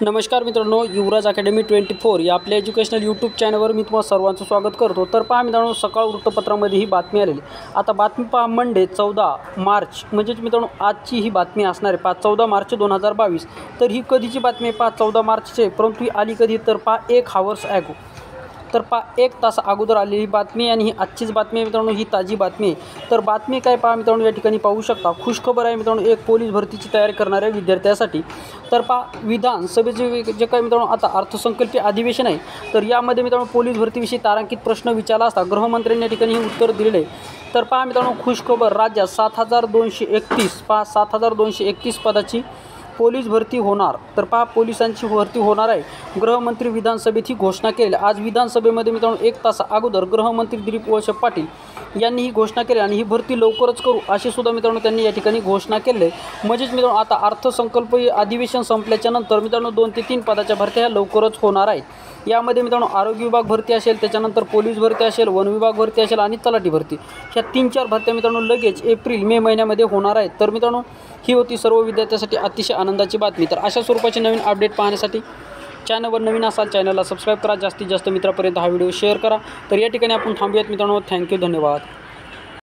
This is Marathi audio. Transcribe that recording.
नमस्कार मित्रांनो युवराज अकॅडमी ट्वेंटी फोर या आपल्या एज्युकेशनल यूट्यूब चॅनलवर मी तुम्हाला सर्वांचं स्वागत करतो. तर पहा मित्रांनो सकाळ वृत्तपत्रामध्ये ही बातमी आलेली आता बातमी पहा मंडे चौदा मार्च म्हणजेच मित्रांनो आजची ही बातमी असणार आहे. पाच चौदा मार्च दोन हजार बावीस. तर ही कधीची बातमी आहे? पाच चौदा मार्चचे परंतु ही आली कधी? तर पहा एक हावर्स ॲगो तर पा एक तास अगोदर आलेली बातमी आणि ही आजचीच बातमी आहे मित्रांनो ही ताजी बातमी आहे. तर बातमी काय पहा मित्रांनो या ठिकाणी पाहू शकता खुशखबर आहे मित्रांनो एक पोलीस भरतीची तयारी करणाऱ्या विद्यार्थ्यासाठी. तर पा विधानसभेचे जे काय मित्रांनो आता अर्थसंकल्पीय अधिवेशन आहे तर यामध्ये मित्रांनो पोलीस भरतीविषयी तारांकित प्रश्न विचारला असता गृहमंत्र्यांनी या ठिकाणी हे उत्तर दिलेले आहे. तर पहा मित्रांनो खुशखबर राज्यात सात हजार दोनशे एकतीस पहा सात हजार दोनशे एकतीस पदाची पोलीस भरती होणार. तर पहा पोलिसांची भरती होणार आहे. गृहमंत्री विधानसभेत ही घोषणा केली. आज विधानसभेमध्ये मित्रांनो एक तास अगोदर गृहमंत्री दिलीप वळसे पाटील यांनी ही घोषणा केली आणि ही भरती लवकरच करू अशी सुद्धा मित्रांनो त्यांनी या ठिकाणी घोषणा केली. आहे म्हणजेच मित्रांनो आता अर्थसंकल्पीय अधिवेशन संपल्याच्या नंतर मित्रांनो दोन ते तीन पदाच्या भरत्या ह्या लवकरच होणार आहेत. यामध्ये मित्रांनो आरोग्य विभाग भरती असेल त्याच्यानंतर पोलीस भरती असेल वन विभाग भरती असेल आणि तलाठी भरती. ह्या तीन चार भरत्या मित्रांनो लगेच एप्रिल मे महिन्यामध्ये होणार आहेत. तर मित्रांनो ही होती सर्व विद्यार्थ्यांसाठी अतिशय आनंदाची बातमी. तर अशा स्वरूपाची नवीन अपडेट पाहण्यासाठी चॅनलवर नवीन असाल चॅनलला सबस्क्राईब करा. जास्तीत जास्त मित्रापर्यंत हा व्हिडिओ शेअर करा. तर या ठिकाणी आपण थांबूयात मित्रांनो. थँक्यू धन्यवाद.